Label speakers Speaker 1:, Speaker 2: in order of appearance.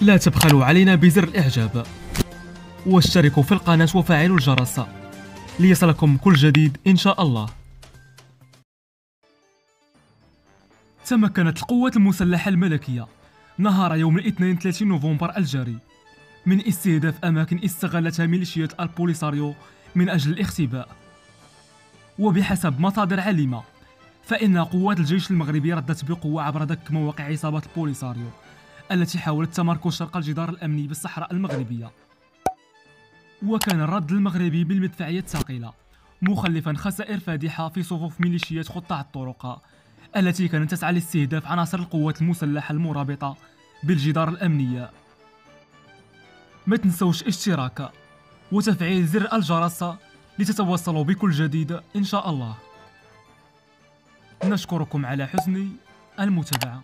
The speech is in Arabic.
Speaker 1: لا تبخلوا علينا بزر الإعجاب. واشتركوا في القناة وفعلوا الجرس. ليصلكم كل جديد إن شاء الله. تمكنت القوات المسلحة الملكية نهار يوم الاثنين 30 نوفمبر الجاري من استهداف أماكن استغلتها ميليشيات البوليساريو من أجل الاختباء. وبحسب مصادر عليمة فإن قوات الجيش المغربي ردت بقوة عبر دك مواقع عصابات البوليساريو. التي حاولت تمركز شرق الجدار الأمني بالصحراء المغربية. وكان الرد المغربي بالمدفعية الثقيلة مخلفا خسائر فادحة في صفوف ميليشيات قطاع الطرق التي كانت تسعى لاستهداف عناصر القوات المسلحة المرابطة بالجدار الأمنية ما تنسوش اشتراك وتفعيل زر الجرس لتتوصلوا بكل جديد إن شاء الله. نشكركم على حسن المتابعة.